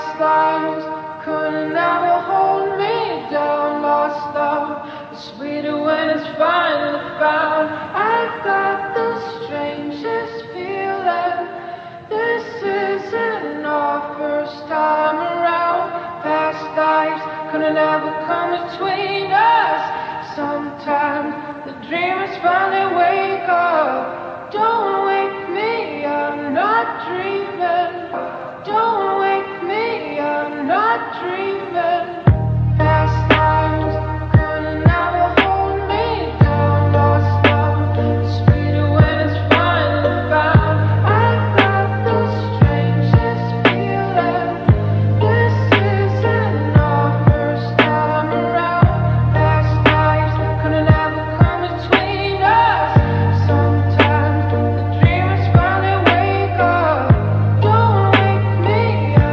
Past lives couldn't ever hold me down. Lost love is sweeter when it's finally found. I got the strangest feeling. This isn't our first time around. Past lives couldn't ever come between us. Sometimes the dreamers finally wake up. Don't wake me, I'm not dreaming. dreaming.